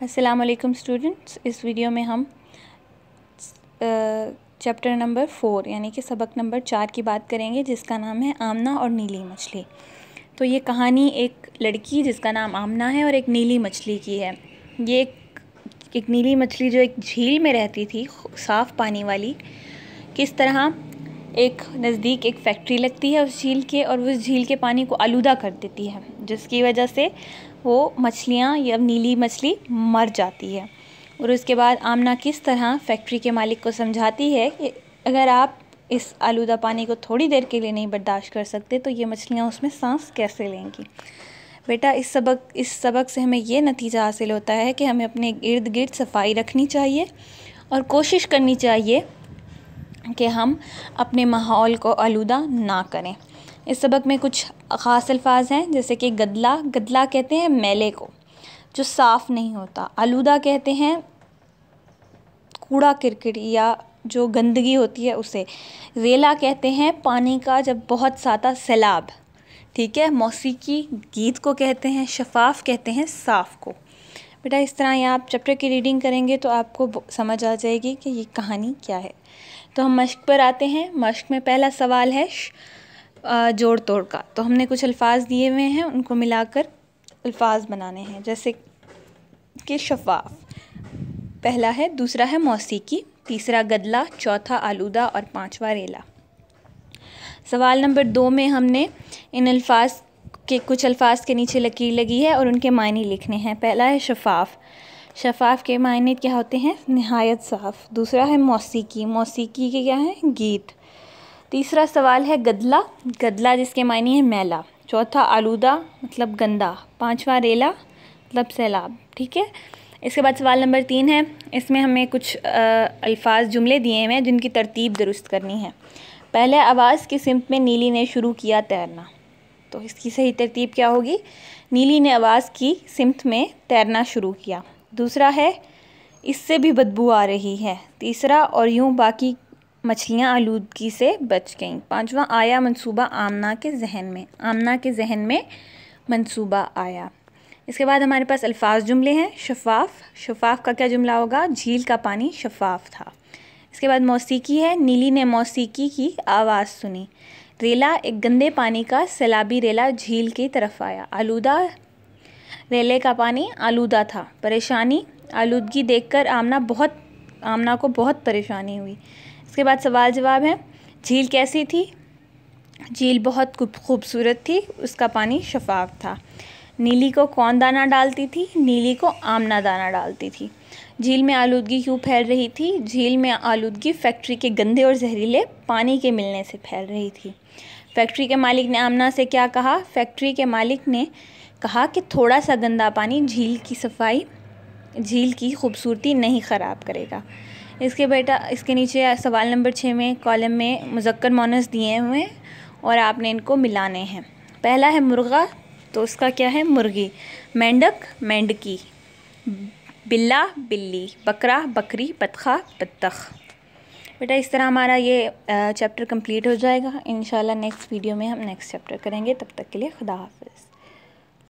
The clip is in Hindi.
वालेकुम स्टूडेंट्स इस वीडियो में हम चैप्टर नंबर फ़ोर यानी कि सबक नंबर चार की बात करेंगे जिसका नाम है आमना और नीली मछली। तो ये कहानी एक लड़की जिसका नाम आमना है और एक नीली मछली की है। ये एक, एक नीली मछली जो एक झील में रहती थी साफ़ पानी वाली किस तरह एक नज़दीक एक फैक्ट्री लगती है उस झील के और उस झील के पानी को आलूदा कर देती है। जिसकी वजह से वो मछलियाँ या नीली मछली मर जाती है। और उसके बाद आमना किस तरह फैक्ट्री के मालिक को समझाती है कि अगर आप इस आलूदा पानी को थोड़ी देर के लिए नहीं बर्दाश्त कर सकते तो ये मछलियाँ उसमें सांस कैसे लेंगी? बेटा, इस सबक इस सबक से हमें ये नतीजा हासिल होता है कि हमें अपने इर्द गिर्द सफ़ाई रखनी चाहिए और कोशिश करनी चाहिए कि हम अपने माहौल को आलूदा ना करें। इस सबक में कुछ ख़ास अल्फाज हैं, जैसे कि गदला गदला कहते हैं मेले को, जो साफ़ नहीं होता। आलूदा कहते हैं कूड़ा किरकिट या जो गंदगी होती है उसे। रेला कहते हैं पानी का जब बहुत ज़्यादा सैलाब। ठीक है, मौसीकी गीत को कहते हैं, शफाफ कहते हैं, साफ़ को। बेटा, इस तरह यहाँ आप चैप्टर की रीडिंग करेंगे तो आपको समझ आ जाएगी कि ये कहानी क्या है। तो हम मश्क पर आते हैं। मश्क में पहला सवाल है जोड़ तोड़ का। तो हमने कुछ अल्फाज दिए हुए हैं, उनको मिलाकर अल्फाज बनाने हैं, जैसे कि शफाफ। पहला है, दूसरा है मौसीकी, तीसरा गदला, चौथा आलूदा और पांचवा रेला। सवाल नंबर दो में हमने इन अल्फाज के, कुछ अल्फाज के नीचे लकीर लगी है और उनके मायने लिखने हैं। पहला है शफाफ। शफाफ के मायने क्या होते हैं? नहायत साफ़। दूसरा है मौसीकी। मौसीकी के क्या है? गीत। तीसरा सवाल है गदला। गदला जिसके मायने हैं मैला। चौथा आलूदा मतलब गंदा। पांचवा रेला मतलब सैलाब। ठीक है? इसके बाद सवाल नंबर तीन है। इसमें हमें कुछ अल्फाज जुमले दिए हुए हैं जिनकी तरतीब दुरुस्त करनी है। पहले आवाज़ की सिमत में नीली ने शुरू किया तैरना। तो इसकी सही तरतीब क्या होगी? नीली ने आवाज़ की सिमत में तैरना शुरू किया। दूसरा है, इससे भी बदबू आ रही है। तीसरा, और यूँ बाकी मछलियाँ आलूदगी से बच गईं। पांचवा आया मंसूबा आमना के जहन में। आमना के जहन में मंसूबा आया। इसके बाद हमारे पास अल्फाज जुमले हैं। शफाफ। शफाफ का क्या जुमला होगा? झील का पानी शफाफ था। इसके बाद मौसीकी है। नीली ने मौसीकी की आवाज़ सुनी। रेला, एक गंदे पानी का सैलाबी रेला झील की तरफ़ आया। आलूदा रेले का पानी आलूदा था। परेशानी? आलूदगी देखकर आमना बहुत, आमना को बहुत परेशानी हुई। इसके बाद सवाल जवाब है, झील कैसी थी? झील बहुत खूबसूरत थी, उसका पानी शफाफ था। नीली को कौन दाना डालती थी? नीली को आमना दाना डालती थी। झील में आलूदगी क्यों फैल रही थी? झील में आलूदगी फैक्ट्री के गंदे और जहरीले पानी के मिलने से फैल रही थी। फैक्ट्री के मालिक ने आमना से क्या कहा? फैक्ट्री के मालिक ने कहा कि थोड़ा सा गंदा पानी झील की सफ़ाई, झील की खूबसूरती नहीं ख़राब करेगा। इसके बेटा, इसके नीचे सवाल नंबर छः में, कॉलम में मुजक्कर मोनस दिए हुए हैं और आपने इनको मिलाने हैं। पहला है मुर्गा तो उसका क्या है? मुर्गी। मेंढक, मेंढकी। बिल्ला, बिल्ली। बकरा, बकरी, बतखा, बत्तख। बेटा, इस तरह हमारा ये चैप्टर कंप्लीट हो जाएगा। इन नेक्स्ट वीडियो में हम नेक्स्ट चैप्टर करेंगे। तब तक के लिए खुदा हाफिज़।